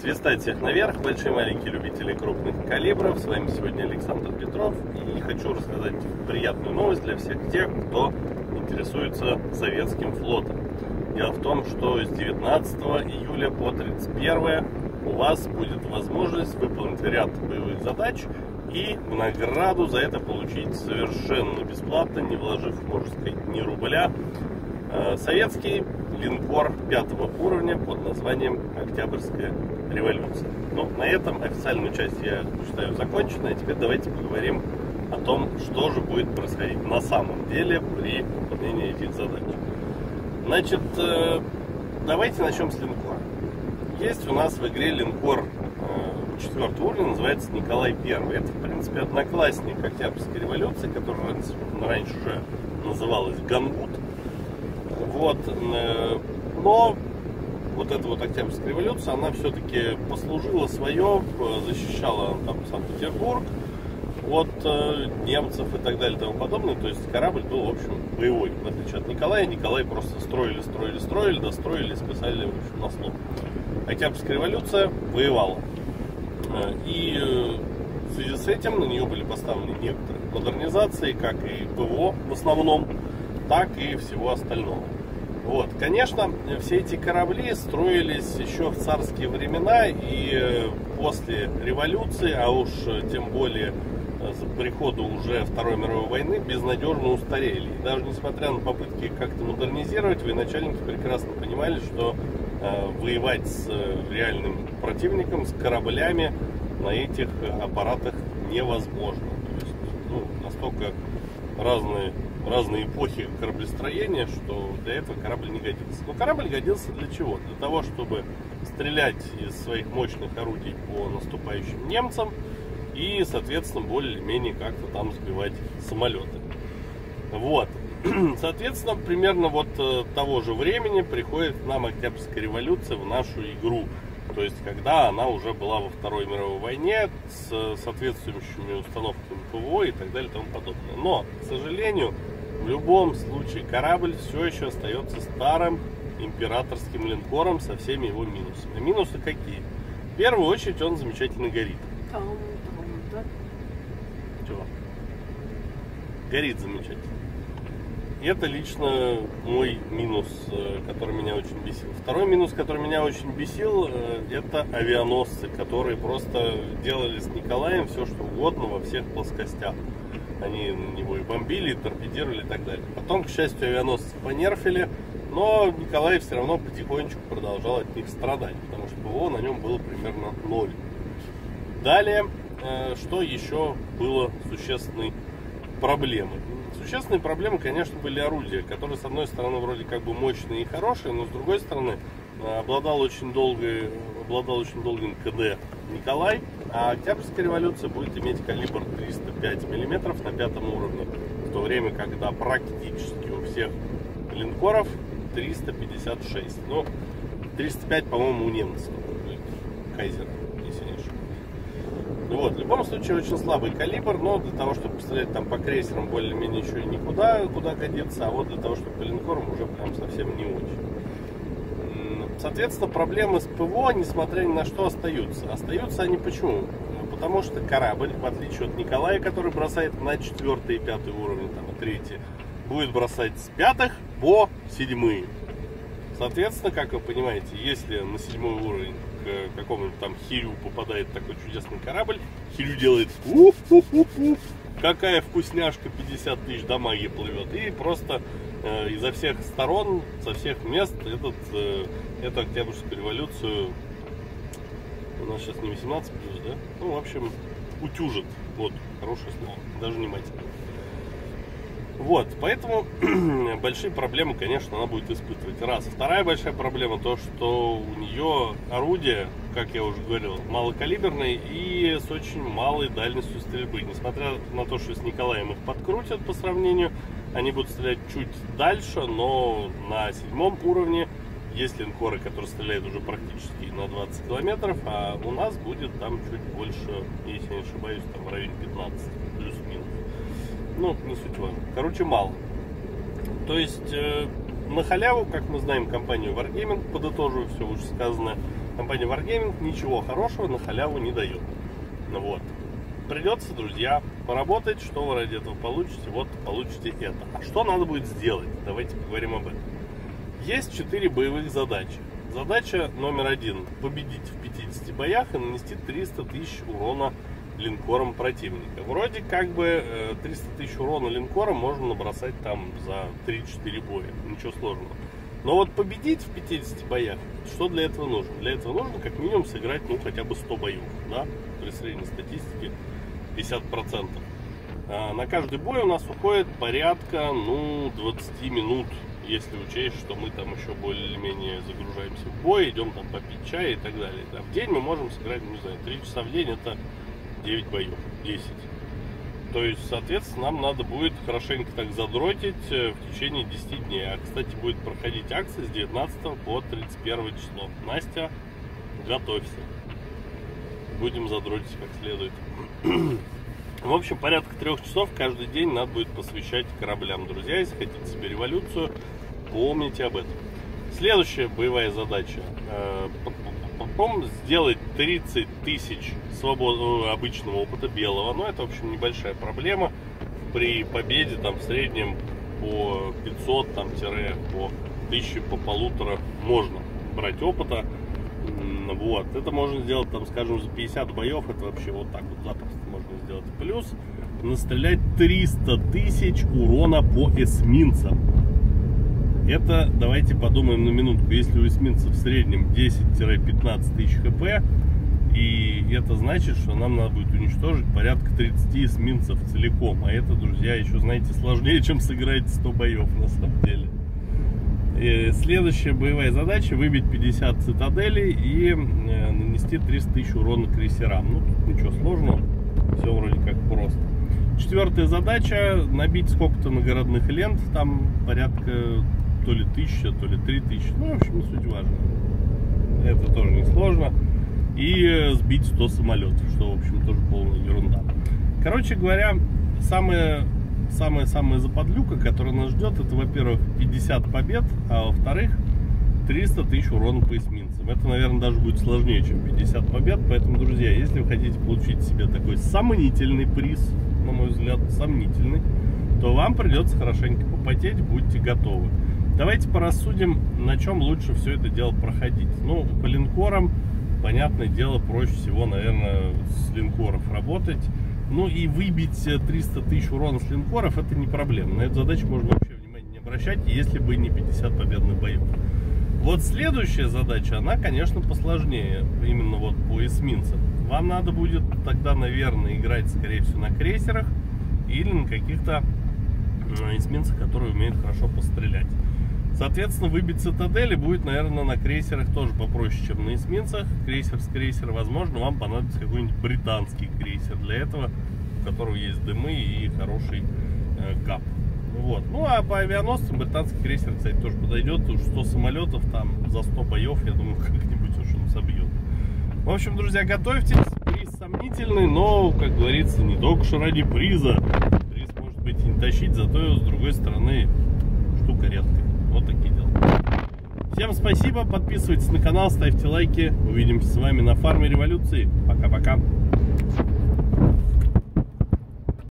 Свистать всех наверх, большие маленькие любители крупных калибров. С вами сегодня Александр Петров. И хочу рассказать приятную новость для всех тех, кто интересуется советским флотом. Дело в том, что с 19 июля по 31 у вас будет возможность выполнить ряд боевых задач и в награду за это получить совершенно бесплатно, не вложив, можно сказать, ни рубля, э, советский линкор пятого уровня под названием Октябрьская революция. Ну, на этом официальную часть я считаю законченной. А теперь давайте поговорим о том, что же будет происходить на самом деле при выполнении этих задач. Значит, э, давайте начнем с линкора. Есть у нас в игре линкор э, четвертого уровня, называется Николай Первый. Это, в принципе, одноклассник Октябрьской революции, которая раньше уже называлась Гангут. Вот. Э, но вот эта вот Октябрьская революция, она все-таки послужила свое, защищала там Санкт-Петербург от э, немцев и так далее и тому подобное. То есть корабль был, в общем, боевой, в отличие от Николая. Николай просто строили, строили, строили, достроили, списали, в общем, на слово. Октябрьская революция воевала. Э, и в связи с этим на нее были поставлены некоторые модернизации, как и ПВО в основном, так и всего остального. Вот. Конечно, все эти корабли строились еще в царские времена и э, после революции, а уж э, тем более э, с прихода уже Второй мировой войны безнадежно устарели. И даже несмотря на попытки как-то модернизировать, военачальники прекрасно понимали, что э, воевать с реальным противником, с кораблями на этих аппаратах невозможно. То есть, ну, настолько разные разные эпохи кораблестроения, что для этого корабль не годился. Но корабль годился для чего? Для того, чтобы стрелять из своих мощных орудий по наступающим немцам и, соответственно, более-менее как-то там сбивать самолеты. Вот. Соответственно, примерно вот э, того же времени приходит нам Октябрьская революция в нашу игру. То есть, когда она уже была во Второй мировой войне с соответствующими установками ПВО и так далее и тому подобное. Но, к сожалению, в любом случае корабль все еще остается старым императорским линкором со всеми его минусами. Минусы какие? В первую очередь он замечательно горит. Чего? Горит замечательно. Это лично мой минус, э, который меня очень бесил. Второй минус, который меня очень бесил, э, это авианосцы, которые просто делали с Николаем все, что угодно во всех плоскостях. Они на него и бомбили, и торпедировали и так далее. Потом, к счастью, авианосцы понерфили, но Николай все равно потихонечку продолжал от них страдать, потому что ПВО на нем было примерно ноль. Далее, э, что еще было существенной проблемой? Существенные проблемы, конечно, были орудия, которые, с одной стороны, вроде как бы мощные и хорошие, но с другой стороны, э, обладал очень долгой, обладал очень долгим КД Николай, а Октябрьская революция будет иметь калибр 305 мм на пятом уровне, в то время, когда практически у всех линкоров 356. Ну, 305, по-моему, у немцев Кайзер, если не ошибаюсь. Ну вот, в любом случае, очень слабый калибр, но для того, чтобы пострелять там по крейсерам более-менее еще и никуда, куда годится, а вот для того, чтобы по линкорам уже прям совсем не очень. Соответственно, проблемы с ПВО, несмотря ни на что, остаются. Остаются они почему? Потому что корабль, в отличие от Николая, который бросает на четвертый и пятый уровень, там, и третий, будет бросать с пятых по седьмые. Соответственно, как вы понимаете, если на седьмой уровень к какому-нибудь там Хирю попадает такой чудесный корабль, Хирю делает уф-уф-уф-уф, какая вкусняшка, 50 тысяч дамаги плывет, и просто э, изо всех сторон, со всех мест этот, э, эту Октябрьскую революцию, у нас сейчас не 18 плюс, да? Ну, в общем, утюжит. Вот, хорошее слово, даже не мать. Вот, поэтому большие проблемы, конечно, она будет испытывать. Раз. Вторая большая проблема то, что у нее орудие, как я уже говорил, малокалиберное и с очень малой дальностью стрельбы. Несмотря на то, что с Николаем их подкрутят по сравнению, они будут стрелять чуть дальше, но на седьмом уровне есть линкоры, которые стреляют уже практически на 20 километров, а у нас будет там чуть больше, если не ошибаюсь, там в районе 15 плюс-минус. Ну, не суть важно. Короче, мало. То есть, э, на халяву, как мы знаем, компанию Wargaming, подытоживаю все уже сказанное, компания Wargaming ничего хорошего на халяву не дает. Ну вот. Придется, друзья, поработать, что вы ради этого получите, вот получите это. А что надо будет сделать? Давайте поговорим об этом. Есть четыре боевых задачи. Задача номер один – победить в 50 боях и нанести 300 тысяч урона линкором противника. Вроде как бы 300 э, тысяч урона линкором можно набросать там за 3-4 боя. Ничего сложного. Но вот победить в 50 боях, что для этого нужно? Для этого нужно как минимум сыграть, ну, хотя бы 100 боев, да, при средней статистике 50%. А на каждый бой у нас уходит порядка, ну, 20 минут, если учесть, что мы там еще более-менее загружаемся в бой, идем там попить чай и так далее. Да, в день мы можем сыграть, не знаю, 3 часа в день, это 9 боев, 10. То есть, соответственно, нам надо будет хорошенько так задротить э, в течение 10 дней. А, кстати, будет проходить акция с 19 по 31 число. Настя, готовься. Будем задротить как следует. В общем, порядка трех часов каждый день надо будет посвящать кораблям. Друзья, если хотите себе революцию, помните об этом. Следующая боевая задача. Э, сделать 30 тысяч свобод... Э, обычного опыта белого. Но это, в общем, небольшая проблема. При победе там в среднем по 500, там, тире по 1000, по полутора можно брать опыта. Вот. Это можно сделать, там, скажем, за 50 боев. Это вообще вот так вот запросто можно сделать. Плюс настрелять 300 тысяч урона по эсминцам. Это, давайте подумаем на минутку, если у эсминца в среднем 10-15 тысяч хп, и это значит, что нам надо будет уничтожить порядка 30 эсминцев целиком. А это, друзья, еще, знаете, сложнее, чем сыграть 100 боев на самом деле. И следующая боевая задача выбить 50 цитаделей и э, нанести 300 тысяч урона крейсерам. Ну, ничего сложного, все вроде как просто. Четвертая задача набить сколько-то нагородных лент, там порядка то ли тысяча, то ли три тысячи. Ну, в общем, не суть важно. Это тоже не сложно. И сбить 100 самолетов, что, в общем, тоже полная ерунда. Короче говоря, самая самая-самая западлюка, которая нас ждет, это, во-первых, 50 побед, а во-вторых, 300 тысяч урона по эсминцам. Это, наверное, даже будет сложнее, чем 50 побед. Поэтому, друзья, если вы хотите получить себе такой сомнительный приз, на мой взгляд, сомнительный, то вам придется хорошенько попотеть, будьте готовы. Давайте порассудим, на чем лучше все это дело проходить. Ну, по линкорам, понятное дело, проще всего, наверное, с линкоров работать. Ну и выбить 300 тысяч урона с линкоров, это не проблема. На эту задачу можно вообще внимания не обращать, если бы не 50 победных боев. Вот следующая задача, она, конечно, посложнее, именно вот по эсминцам. Вам надо будет тогда, наверное, играть, скорее всего, на крейсерах или на каких-то эсминцах, которые умеют хорошо пострелять. Соответственно, выбить цитадели будет, наверное, на крейсерах тоже попроще, чем на эсминцах. Крейсер с крейсера, возможно, вам понадобится какой-нибудь британский крейсер для этого, у которого есть дымы и хороший э, кап. Вот. Ну, а по авианосцам британский крейсер, кстати, тоже подойдет. Уж 100 самолетов там за 100 боев, я думаю, как-нибудь уж он собьет. В общем, друзья, готовьтесь. Приз сомнительный, но, как говорится, не только что ради приза. Приз может быть и не тащить, зато, с другой стороны, штука редкая. Вот такие дела. Всем спасибо, подписывайтесь на канал, ставьте лайки. Увидимся с вами на фарме революции. Пока-пока.